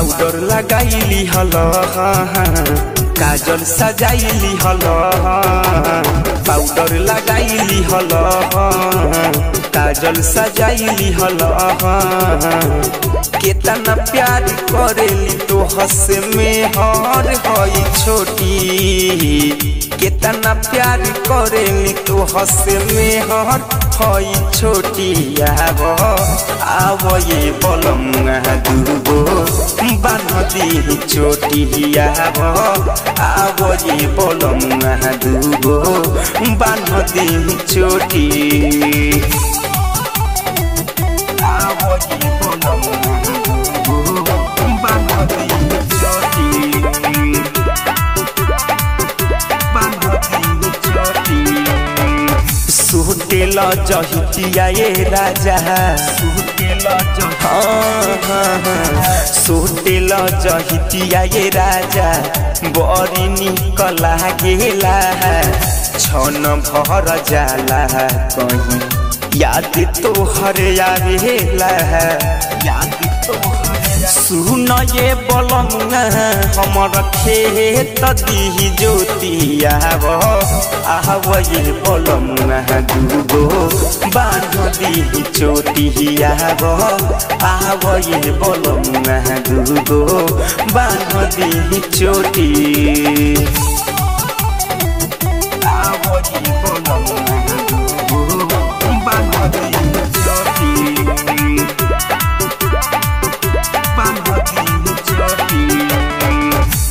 Powder लगाइली हल काजल सजाइली हल powder लगाइली हल काजल सजाइली हल केतना प्यार करेली तो हस में हर हई छोटी। केतना प्यार करेली तो हस में हर हई छोटी। आब आब ये बलमुआ दुर्गो बान्हदी चोटी। आब आब आब ये बलमुआ दुर्गो चोटी बान्हदी चोटी। सुटेल जहितिया ये राजा। सुटेल सुटेल जहितिया ये राजा। बड़ी निक लागेला छन भर जाला कहीं। याद तोहर आवेला याद तोहर सुन ये बलमुआ हमर खेत दी ज्योति आब आब ये बलमुआ दुगो। बाँध दी चोटी आब आब ये बलमुआ दुगो। बाँध दी चोटी।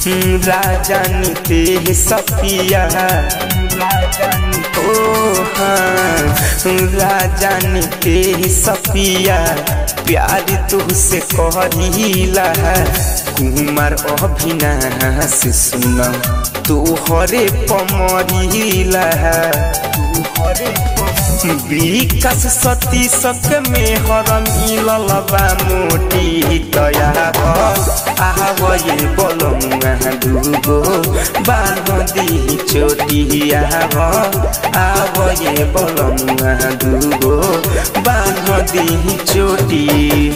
राजन ते सपिया ओ हाँ राजन ते सपिया प्यार तुझसे कहला कुमार अभिनाश सुन, तू हरे पमरिला। विकास सती सक में हर मिलल बा मोटी दया। आव ये बलमुआ दुगो चोटी आव। आव ये बलमुआ दुगो बांधी चोटी।